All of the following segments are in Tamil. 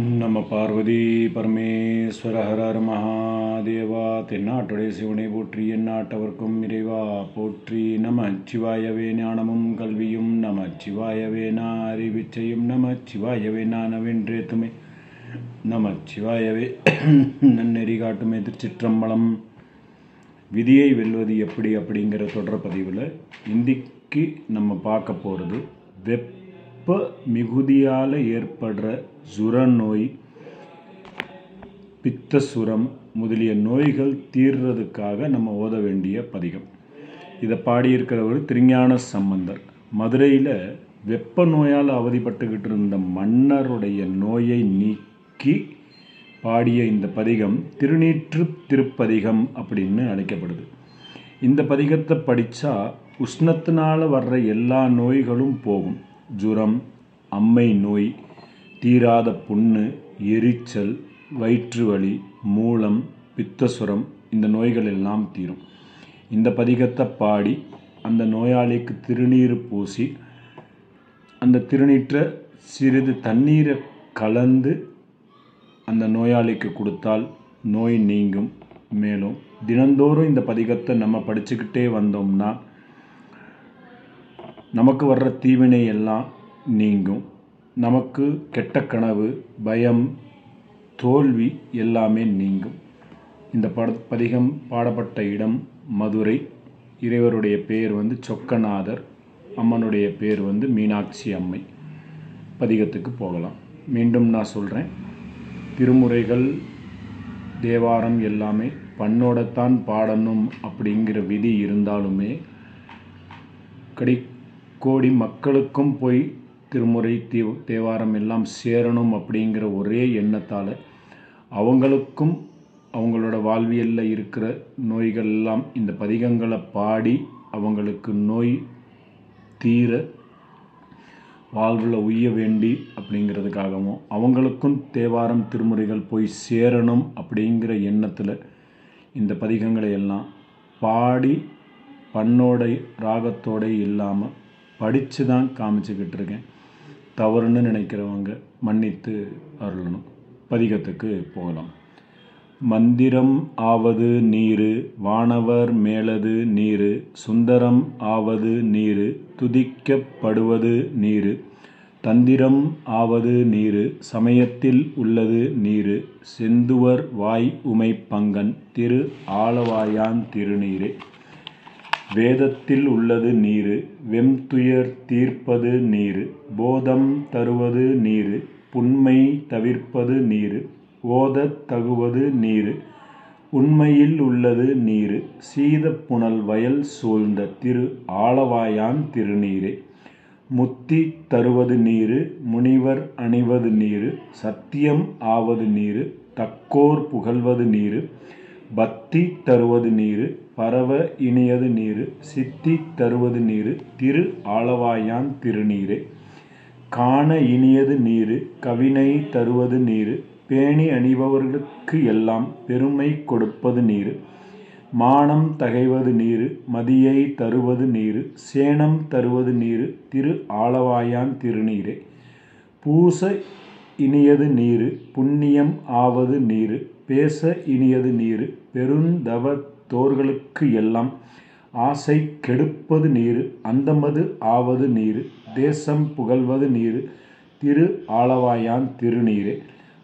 நம்ம பார்வதி பரமேஸ்வர ஹரர் மகாதேவா தென்னாட்டுடைய சிவனை போற்றி எந்நாட்டவர்க்கும் இறைவா போற்றி நம சிவாயவே ஞானமும் கல்வியும் நம சிவாயவே நான் அறிவிச்சையும் நம சிவாயவே நானவென்றேத்துமே நம சிவாயவே நன்னெறி காட்டுமே திருச்சிற்றம்பலம். விதியை வெல்வது எப்படி அப்படிங்கிற தொடர் பதிவில் இந்திக்கு நம்ம பார்க்க போகிறது வெப்ப மிகுதியால் ஏற்படுற சுர நோய் பித்த சுரம் முதலிய நோய்கள் தீர்றதுக்காக நம்ம ஓத வேண்டிய பதிகம். இதை பாடியிருக்கிறவர் திருஞான சம்பந்தர் மதுரையில் வெப்ப நோயால் அவதிப்பட்டுக்கிட்டு இருந்த மன்னருடைய நோயை நீக்கி பாடிய இந்த பதிகம் திருநீற்று திருப்பதிகம் அப்படின்னு அழைக்கப்படுது. இந்த பதிகத்தை படித்தா உஷ்ணத்தினால் வர்ற எல்லா நோய்களும் போகும். ஜுரம் அம்மை நோய் தீராத புண்ணு எரிச்சல் வயிற்று வலி மூலம் பித்தசுரம் இந்த நோய்கள் எல்லாம் தீரும். இந்த பதிகத்தை பாடி அந்த நோயாளிக்கு திருநீர் பூசி அந்த திருநீற்றை சிறிது தண்ணீரை கலந்து அந்த நோயாளிக்கு கொடுத்தால் நோய் நீங்கும். மேலும் தினந்தோறும் இந்த பதிகத்தை நம்ம படிச்சுக்கிட்டே வந்தோம்னா நமக்கு வர்ற தீவினை எல்லாம் நீங்கும். நமக்கு கெட்ட கனவு பயம் தோல்வி எல்லாமே நீங்கும். இந்த பட பதிகம் பாடப்பட்ட இடம் மதுரை. இறைவருடைய பேர் வந்து சொக்கநாதர். அம்மனுடைய பேர் வந்து மீனாட்சி அம்மை. பதிகத்துக்கு போகலாம். மீண்டும் நான் சொல்கிறேன் திருமுறைகள் தேவாரம் எல்லாமே பண்ணோடத்தான் பாடணும் அப்படிங்கிற விதி இருந்தாலுமே கடி கோடி மக்களுக்கும் போய் திருமுறை தீ தேவாரம் எல்லாம் சேரணும் அப்படிங்கிற ஒரே எண்ணத்தால் அவங்களுக்கும் அவங்களோட வாழ்வியலில் இருக்கிற நோய்கள் எல்லாம் இந்த பதிகங்களை பாடி அவங்களுக்கு நோய் தீர வாழ்வில் உய்ய வேண்டி அப்படிங்கிறதுக்காகவும் அவங்களுக்கும் தேவாரம் திருமுறைகள் போய் சேரணும் அப்படிங்கிற எண்ணத்தில் இந்த பதிகங்களை எல்லாம் பாடி பண்ணோட ராகத்தோட இல்லாமல் படித்து தான் காமிச்சுக்கிட்டு இருக்கேன் தவறுன்னு நினைக்கிறவங்க மன்னித்து அருளணும். பதிகத்துக்கு போகலாம். மந்திரம் ஆவது நீரு வானவர் மேலது நீரு சுந்தரம் ஆவது நீரு துதிக்கப்படுவது நீரு தந்திரம் ஆவது நீரு சமயத்தில் உள்ளது நீரு செந்துவர் வாய் உமை பங்கன் திரு ஆலவாயான் திருநீரே. வேதத்தில் உள்ளது நீரு வெம்துயர் தீர்ப்பது நீரு போதம் தருவது நீரு புண்மை தவிர்ப்பது நீரு ஓதத் தகுவது நீரு உண்மையில் உள்ளது நீரு சீதப்புணல் வயல் சூழ்ந்த திரு ஆளவாயான் திருநீரே. முத்தி தருவது நீரு முனிவர் அணிவது நீரு சத்தியம் ஆவது நீரு தக்கோர் புகழ்வது நீரு பக்தி தருவது நீரு பரவ இனியது நீரு சித்தி தருவது நீரு திரு ஆளவாயான் திருநீரே. காண இனியது நீரு கவினை தருவது நீரு பேணி அணிபவர்களுக்கு எல்லாம் பெருமை கொடுப்பது நீரு. மானம் தகைவது நீரு மதியை தருவது நீரு சேனம் தருவது நீரு திரு ஆளவாயான் திருநீரே. பூச இனியது நீரு புண்ணியம் ஆவது நீரு பேச இனியது நீரு பெருந்தவ தோர்களுக்கு எல்லாம் ஆசை கெடுப்பது நீரு அந்தமது ஆவது நீரு தேசம் புகழ்வது நீரு திரு ஆளவாயான் திருநீரே.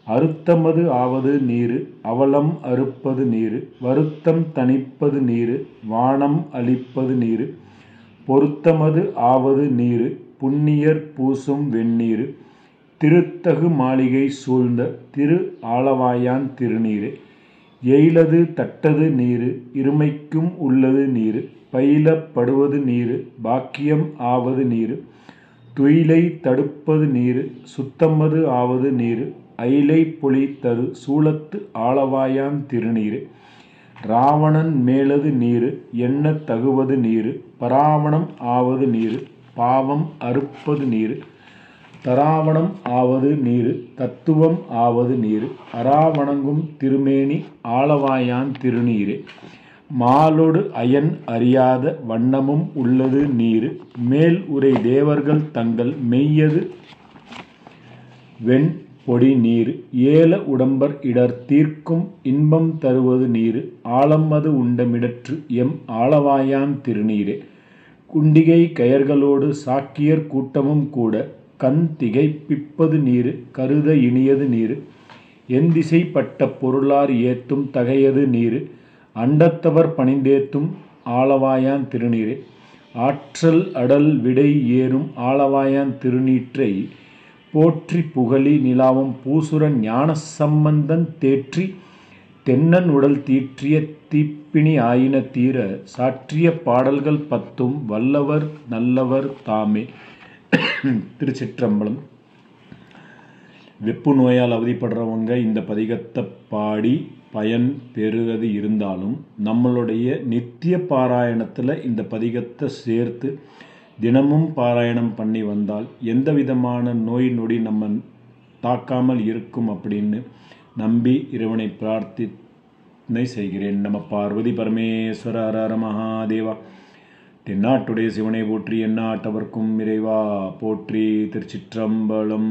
அறுத்தமது ஆவது நீரு அவலம் அறுப்பது நீரு வருத்தம் தணிப்பது நீரு வானம் அளிப்பது நீரு பொருத்தமது ஆவது நீரு புண்ணியர் பூசும் வெந்நீரு திருத்தகு மாளிகை சூழ்ந்த திரு ஆலவாயான் திருநீரு. எயிலது தட்டது நீரு இருமைக்கும் உள்ளது நீரு பயிலப்படுவது நீரு பாக்கியம் ஆவது நீரு துயிலை தடுப்பது நீரு சுத்தமது ஆவது நீரு அயிலை பொழித்தது தரு சூளத்து ஆளவாயான் திருநீரு. ராவணன் மேலது நீரு எண்ண தகுவது நீரு பராவணம் ஆவது நீரு பாவம் அறுப்பது நீரு தராவணம் ஆவது நீரு தத்துவம் ஆவது நீரு அராவணங்கும் திருமேனி ஆளவாயான் திருநீரே. மாலொடு அயன் அறியாத வண்ணமும் உள்ளது நீரு மேல் உரை தேவர்கள் தங்கள் மெய்யது வெண் பொடி நீர் ஏல உடம்பர் இடர் தீர்க்கும் இன்பம் தருவது நீர் ஆலம் உண்டமிடற்று எம் ஆளவாயான் திருநீரே. குண்டிகை கயர்களோடு சாக்கியர் கூட்டமும் கூட கண் திகைப்பிப்பது நீர் கருத இனியது நீர். எந்திசை பட்ட பொருளார் ஏத்தும் தகையது நீர். அண்டத்தவர் பணிந்தேத்தும் ஆளவாயான் திருநீரே. ஆற்றல் அடல் விடை ஏறும் ஆளவாயான் திருநீற்றை. போற்றி புகழி நிலாவும் பூசுரன் ஞான சம்பந்தன் தேற்றி. தென்னன் உடல் தீற்றிய தீப்பிணி ஆயின தீர. சாற்றிய பாடல்கள் பத்தும் வல்லவர் நல்லவர் தாமே. திருச்சிற்றம்பலம். வெப்பு நோயால் அவதிப்படுறவங்க இந்த பதிகத்தை பாடி பயன் பெறுவது இருந்தாலும் நம்மளுடைய நித்திய பாராயணத்தில் இந்த பதிகத்தை சேர்த்து தினமும் பாராயணம் பண்ணி வந்தால் எந்த விதமான நோய் நொடி நம்ம தாக்காமல் இருக்கும் அப்படின்னு நம்பி இறைவனை பிரார்த்தினை செய்கிறேன். நம்ம பார்வதி பரமேஸ்வர ஹர மகாதேவா. தென்னாட்டுடைய சிவனை போற்றி எந்நாட்டவர்க்கும் இறைவா போற்றி திருச்சிற்றம்பலம்.